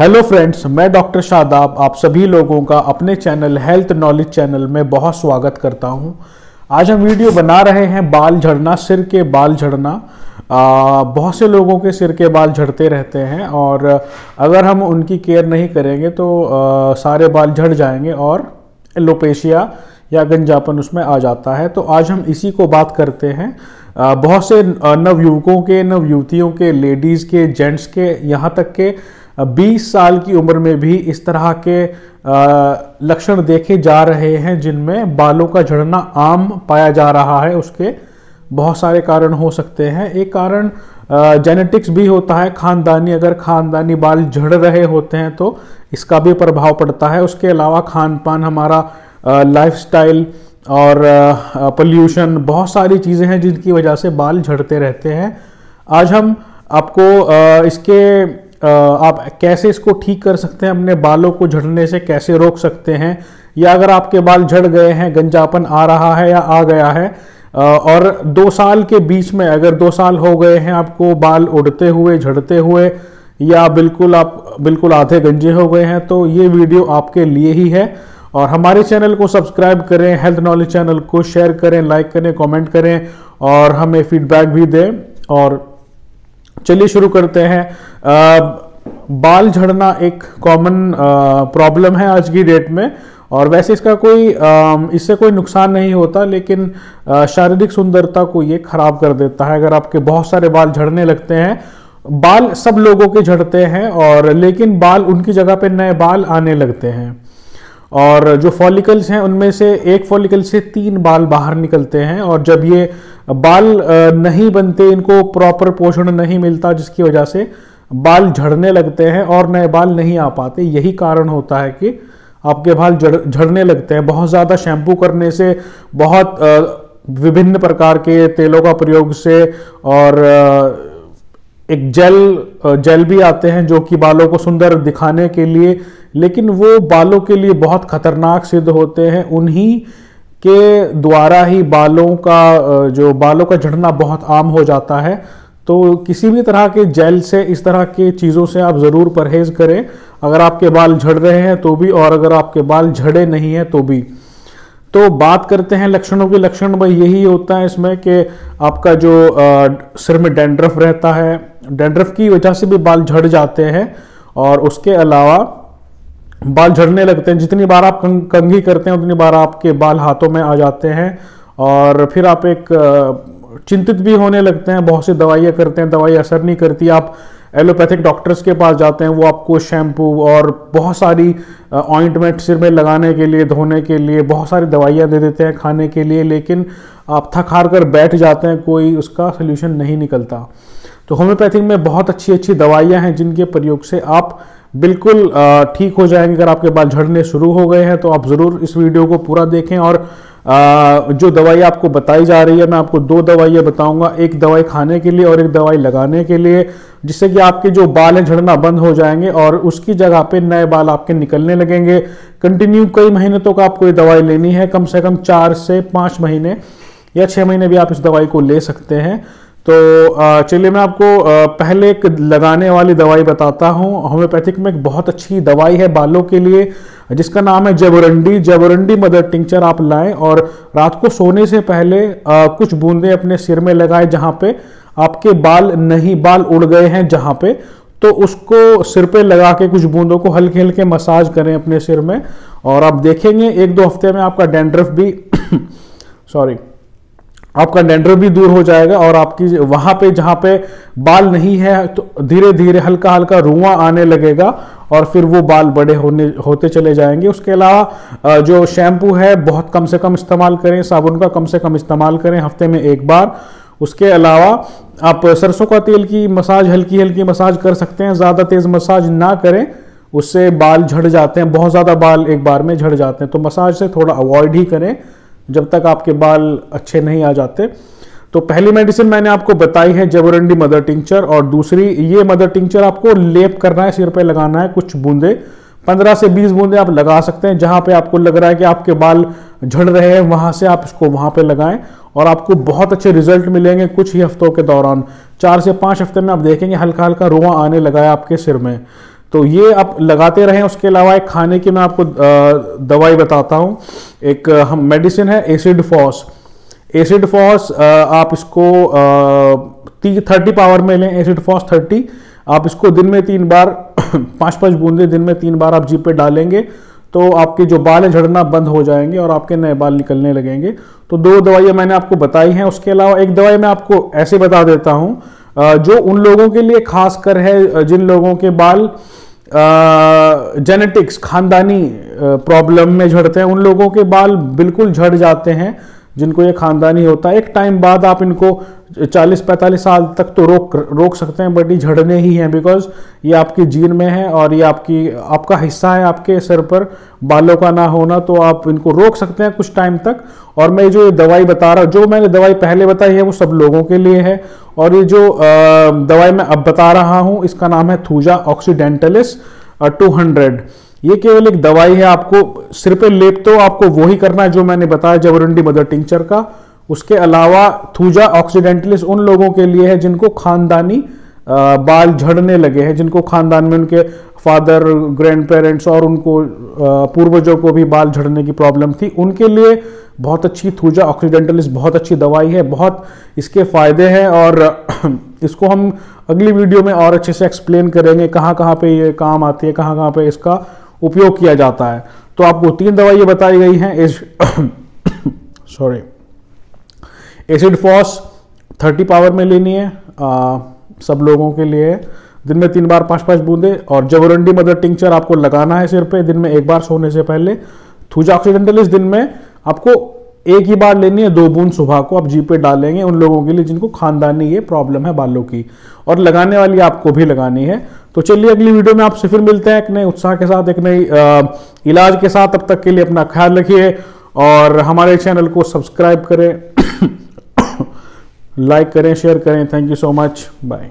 Hello friends मैं doctor Shadab आप सभी लोगों का अपने चैनल हेल्थ नॉलेज चैनल में बहुत स्वागत करता हूँ। आज हम वीडियो बना रहे हैं बाल झड़ना सिर के बाल झड़ना। बहुत से लोगों के सिर के बाल झड़ते रहते हैं और अगर हम उनकी केयर नहीं करेंगे तो आ, सारे बाल झड़ जाएँगे और एलोपेशिया या गंजापन उसमें आ जाता है। तो आज हम इसी को बात करते हैं। बहुत से नवयुवकों के नवयुवतियों के लेडीज़ के जेंट्स के यहाँ तक के 20 साल की उम्र में भी इस तरह के लक्षण देखे जा रहे हैं जिनमें बालों का झड़ना आम पाया जा रहा है। उसके बहुत सारे कारण हो सकते हैं। एक कारण जेनेटिक्स भी होता है। खानदानी, अगर खानदानी बाल झड़ रहे होते हैं तो इसका भी प्रभाव पड़ता है। उसके अलावा खान पान हमारा लाइफस्टाइल और पोल्यूशन बहुत सारी चीज़ें हैं जिनकी वजह से बाल झड़ते रहते हैं। आज हम आपको इसके आप कैसे इसको ठीक कर सकते हैं? अपने बालों को झड़ने से कैसे रोक सकते हैं? या अगर आपके बाल झड़ गए हैं, गंजापन आ रहा है या आ गया है और दो साल के बीच में अगर दो साल हो गए हैं आपको बाल उड़ते हुए, झड़ते हुए, या बिल्कुल आप, बिल्कुल आधे गंजे हो गए हैं तो ये वीडियो आपके लिए ही है। और हमारे चैनल को सब्सक्राइब करें, हेल्थ नॉलेज चैनल को शेयर करें, लाइक करें, कमेंट करें, और हमें फीडबैक भी दें, और चलिए शुरू करते हैं। आ, बाल झड़ना एक कॉमन प्रॉब्लम है आज की डेट में और वैसे इसका कोई इससे कोई नुकसान नहीं होता लेकिन शारीरिक सुंदरता को ये खराब कर देता है। अगर आपके बहुत सारे बाल झड़ने लगते हैं बाल सब लोगों के झड़ते हैं और लेकिन बाल उनकी जगह पे नए बाल आने लगते हैं। और जो फॉलिकल्स हैं, उनमें से एक फॉलिकल से तीन बाल बाहर निकलते हैं और जब ये बाल नहीं बनते, इनको प्रॉपर पोषण नहीं मिलता, जिसकी वजह से बाल झड़ने लगते हैं और नए बाल नहीं आ पाते, यही कारण होता है कि आपके बाल झड़ने लगते हैं। बहुत ज़्यादा शैम्पू करने से बहुत विभिन्न प्रकार के तेलों का प्रयोग से और एक जेल जेल भी आते हैं जो कि बालों को सुंदर दिखाने के लिए, लेकिन वो बालों के लिए बहुत खतरनाक सिद्ध होते हैं। उन्हीं के द्वारा ही बालों का जो बालों का झड़ना बहुत आम हो जाता है। तो किसी भी तरह के जेल से, इस तरह के चीज़ों से आप ज़रूर परहेज करें। अगर आपके बाल झड़ रहे हैं तो भी, और अगर आपके बाल झड़े नहीं हैं तो भी। तो बात करते हैं लक्षणों के लक्षण। भाई, यही होता है इसमें कि आपका जो सिर में डेंड्रफ रहता है डेंड्रफ की वजह से भी बाल झड़ जाते हैं और उसके अलावा बाल झड़ने लगते हैं। जितनी बार आप कंघी करते हैं, उतनी बार आपके बाल हाथों में आ जाते हैं और फिर आप एक चिंतित भी होने लगते हैं। बहुत सी दवाइयाँ करते हैं, दवाई असर नहीं करती। आप एलोपैथिक डॉक्टर्स के पास जाते हैं, वो आपको शैम्पू और बहुत सारी ऑइंटमेंट सिर में लगाने के लिए, धोने के लिए, बहुत सारी दवाइयाँ दे देते हैं खाने के लिए, लेकिन आप थक हार कर बैठ जाते हैं, कोई उसका सोल्यूशन नहीं निकलता। तो होम्योपैथिक में बहुत अच्छी अच्छी दवाइयाँ हैं जिनके प्रयोग से आप बिल्कुल ठीक हो जाएँगे। अगर आपके बाल झड़ने शुरू हो गए हैं तो आप ज़रूर इस वीडियो को पूरा देखें और जो दवाई आपको बताई जा रही है, मैं आपको दो दवाइयाँ बताऊँगा। एक दवाई खाने के लिए और एक दवाई लगाने के लिए, जिससे कि आपके जो बाल हैं झड़ना बंद हो जाएँगे और उसकी जगह पे नए बाल आपके निकलने लगेंगे। कंटिन्यू कई महीने तक तो आपको ये दवाई लेनी है। कम से कम चार से पाँच महीने या छः महीने भी आप इस दवाई को ले सकते हैं। तो चलिए मैं आपको पहले एक लगाने वाली दवाई बताता हूँ। होम्योपैथिक में एक बहुत अच्छी दवाई है बालों के लिए, जिसका नाम है जबरंडी। जबरंडी मदर टिंचर आप लाएँ और रात को सोने से पहले कुछ बूंदें अपने सिर में लगाए जहाँ पे आपके बाल नहीं, बाल उड़ गए हैं जहाँ पे। तो उसको सिर पे लगा के कुछ बूंदों को हल्के हल्के मसाज करें अपने सिर में और आप देखेंगे, एक दो हफ़्ते में आपका डेंड्रफ भी सॉरी आपका डेंड्रफ भी दूर हो जाएगा और आपकी वहाँ पे जहाँ पे बाल नहीं है तो धीरे धीरे हल्का हल्का रुआ आने लगेगा और फिर वो बाल बड़े होने, होते चले जाएँगे। उसके अलावा जो शैम्पू है, बहुत कम से कम इस्तेमाल करें, साबुन का कम से कम इस्तेमाल करें हफ़्ते में एक बार। उसके अलावा, आप सरसों का तेल की मसाज हल्की हल्की मसाज कर सकते हैं, ज़्यादा तेज़ मसाज ना करें, उससे बाल झड़ जाते हैं, बहुत ज़्यादा बाल एक बार में झड़ जाते हैं तो मसाज से थोड़ा अवॉइड ही करें। जब तक आपके बाल अच्छे नहीं आ जाते। तो पहली मेडिसिन मैंने आपको बताई है जबरंडी मदर टिंचर और दूसरी, ये मदर टिंचर आपको लेप करना है, सिर पे लगाना है कुछ बूंदे। 15 से 20 बूंदे आप लगा सकते हैं, जहाँ पे आपको लग रहा है कि आपके बाल झड़ रहे हैं, वहाँ से आप इसको वहाँ पे लगाएँ और आपको बहुत अच्छे रिज़ल्ट मिलेंगे कुछ ही हफ्तों के दौरान। चार से पाँच हफ़्ते में आप देखेंगे हल्का हल्का रुआ आने लगा है आपके सिर में। तो ये आप लगाते रहें। उसके अलावा एक खाने की मैं आपको दवाई बताता हूँ। एक हम मेडिसिन है एसिड फॉस। एसिड फॉस आप इसको थर्टी पावर में लें। Acid phos thirty. आप इसको दिन में तीन बार पाँच पाँच बूंदे दिन में तीन बार आप जीप पे डालेंगे तो आपके जो बाल झड़ना बंद हो जाएँगे और आपके नए बाल निकलने लगेंगे। तो दो दवाइयाँ मैंने आपको बताई हैं। उसके अलावा एक दवाई मैं आपको ऐसे बता देता हूँ जो उन लोगों के लिए खासकर है जिन लोगों के बाल जेनेटिक्स खानदानी प्रॉब्लम में झड़ते हैं, उन लोगों के बाल बिल्कुल झड़ जाते हैं, जिनको ये खानदानी होता है। एक टाइम बाद आप इनको 40-45 साल तक तो रोक रोक सकते हैं बट ये झड़ने ही हैं बिकॉज़ ये आपकी जीन में है और ये आपकी, आपका हिस्सा है आपके सिर पर। बालों का ना होना तो आप इनको रोक सकते हैं कुछ टाइम तक। और मैं जो ये दवाई बता रहा हूँ, जो मैंने दवाई पहले बताई है, वो सब लोगों के लिए है। और ये जो दवाई मैं अब बता रहा हूँ, इसका नाम है थूजा ऑक्सीडेंटलिस टू हंड्रेड। ये केवल एक दवाई है, आपको सिर पे लेप तो आपको वो ही करना है, जो मैंने बताया जबरंडी मदर टिंचर का। उसके अलावा थूजा ऑक्सीडेंटलिस उन लोगों के लिए है जिनको खानदानी बाल झड़ने लगे हैं, जिनको खानदान में उनके फादर, ग्रैंड पेरेंट्स और उनको पूर्वजों को भी बाल झड़ने की प्रॉब्लम थी। उनके लिए बहुत अच्छी थूजा ऑक्सीडेंटलिस बहुत अच्छी दवाई है, बहुत इसके फ़ायदे हैं और इसको हम अगली वीडियो में और अच्छे से एक्सप्लेन करेंगे कहाँ कहाँ पे ये काम आती है, कहाँ कहाँ पे इसका उपयोग किया जाता है। तो आपको तीन दवाइयाँ बताई गई हैं, इस sorry. Acid phos thirty power में लेनी है आ, सब लोगों के लिए। दिन में तीन बार पाँच पाँच बूंदे और जबरंडी मदर टिंचर आपको लगाना है सिर पे दिन में एक बार सोने से पहले। थूजा ऑक्सीडेंटल इस दिन में आपको एक ही बार लेनी है दो बूंद सुबह को आप जी पे डालेंगे उन लोगों के लिए जिनको खानदानी ये प्रॉब्लम है बालों की। और लगाने वाली आपको भी लगानी है। तो चलिए अगली वीडियो में आपसे फिर मिलते हैं एक नए उत्साह के साथ एक नई इलाज के साथ। अब तक के लिए अपना ख्याल रखिए और हमारे चैनल को सब्सक्राइब करें। लाइक करें शेयर करें. Thank you so much bye